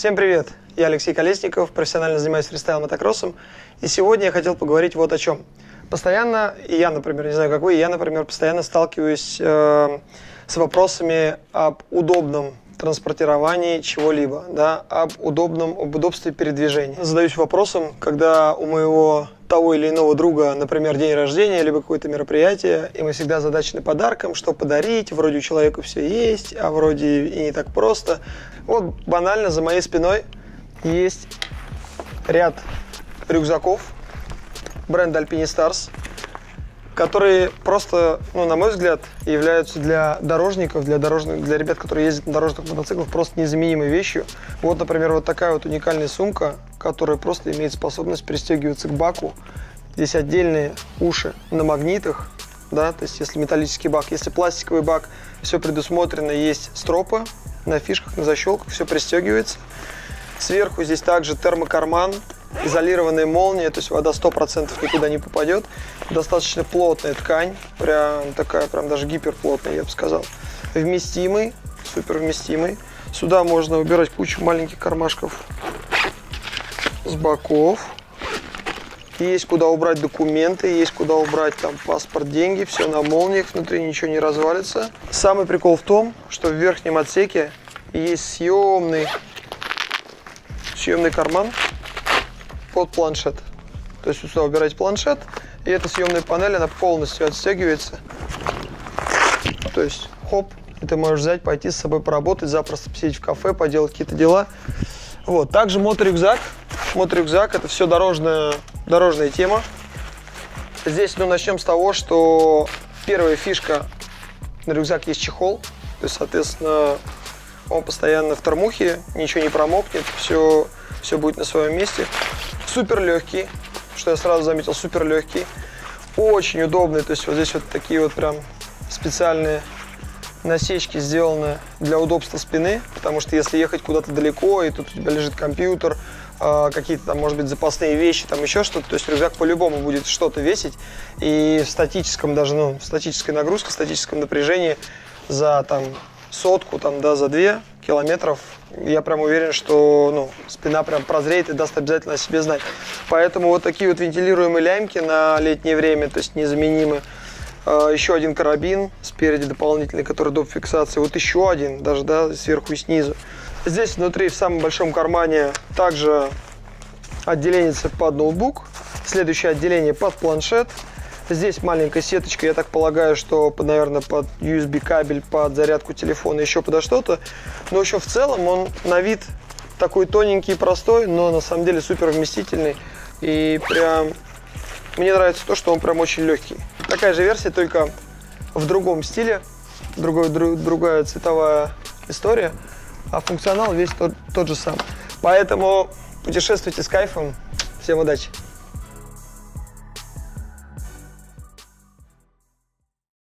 Всем привет! Я Алексей Колесников, профессионально занимаюсь фристайл мотокроссом. И сегодня я хотел поговорить вот о чем. Постоянно, и я, например, не знаю, как вы, я, например, постоянно сталкиваюсь э, с вопросами об удобном транспортировании чего-либо, да, об удобном, об удобстве передвижения. Задаюсь вопросом, когда у моего того или иного друга, например, день рождения, либо какое-то мероприятие, и мы всегда задачены подарком, что подарить, вроде у человека все есть, а вроде и не так просто. Вот банально за моей спиной есть ряд рюкзаков бренда Alpine Stars, которые просто, ну, на мой взгляд, являются для дорожников, для, дорожных, для ребят, которые ездят на дорожных мотоциклах, просто незаменимой вещью. Вот, например, вот такая вот уникальная сумка, которая просто имеет способность пристегиваться к баку. Здесь отдельные уши на магнитах, да, то есть если металлический бак, если пластиковый бак, все предусмотрено, есть стропы на фишках, на защелках, все пристегивается. Сверху здесь также термокарман, изолированная молния, то есть вода 100% никуда не попадет. Достаточно плотная ткань, прям такая, прям даже гиперплотная, я бы сказал. Вместимый, супер вместимый. Сюда можно убирать кучу маленьких кармашков с боков. Есть куда убрать документы, есть куда убрать там паспорт, деньги, все на молниях, внутри ничего не развалится. Самый прикол в том, что в верхнем отсеке есть съемный, съемный карман, под планшет. То есть сюда убираете планшет, и эта съемная панель, она полностью отстегивается. То есть, хоп, и ты можешь взять, пойти с собой поработать, запросто посидеть в кафе, поделать какие-то дела. Вот. Также моторюкзак. Моторюкзак – это все дорожная, дорожная тема. Здесь ну, начнем с того, что первая фишка – на рюкзак есть чехол. То есть, соответственно, он постоянно в тормухе, ничего не промокнет, все, все будет на своем месте. Супер легкий, что я сразу заметил, супер легкий. Очень удобный, то есть вот здесь вот такие вот прям специальные насечки сделаны для удобства спины, потому что если ехать куда-то далеко, и тут у тебя лежит компьютер, а, какие-то там, может быть, запасные вещи, там еще что-то, то есть рюкзак по-любому будет что-то весить, и в статическом даже, ну, в статической нагрузке, в статическом напряжении за там сотку, там, да, за две километров, я прям уверен, что ну, спина прям прозреет и даст обязательно о себе знать. Поэтому вот такие вот вентилируемые лямки на летнее время, то есть незаменимы. А, еще один карабин спереди дополнительный, который доп. фиксации. Вот еще один, даже да, сверху и снизу. Здесь внутри в самом большом кармане также отделение под ноутбук. Следующее отделение под планшет. Здесь маленькая сеточка, я так полагаю, что, наверное, под USB кабель, под зарядку телефона, еще подо что-то. Но еще в целом он на вид такой тоненький и простой, но на самом деле супер вместительный. И прям мне нравится то, что он прям очень легкий. Такая же версия, только в другом стиле, другой, друг, другая цветовая история, а функционал весь тот, тот же сам. Поэтому путешествуйте с кайфом. Всем удачи!